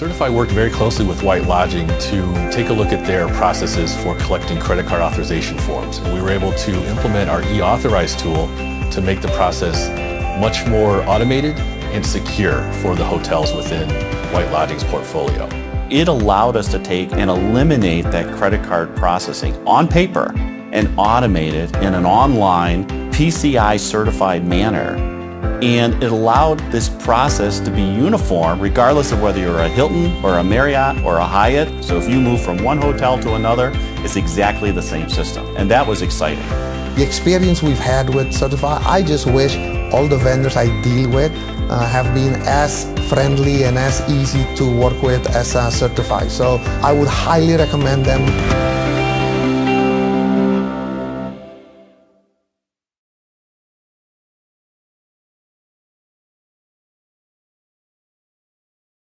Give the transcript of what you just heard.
Sertifi worked very closely with White Lodging to take a look at their processes for collecting credit card authorization forms. We were able to implement our eAuthorize tool to make the process much more automated and secure for the hotels within White Lodging's portfolio. It allowed us to take and eliminate that credit card processing on paper and automate it in an online PCI certified manner and it allowed this process to be uniform regardless of whether you're a Hilton or a Marriott or a Hyatt. So if you move from one hotel to another, it's exactly the same system. And that was exciting. The experience we've had with Sertifi, I just wish all the vendors I deal with uh, have been as friendly and as easy to work with as uh, Sertifi. So I would highly recommend them.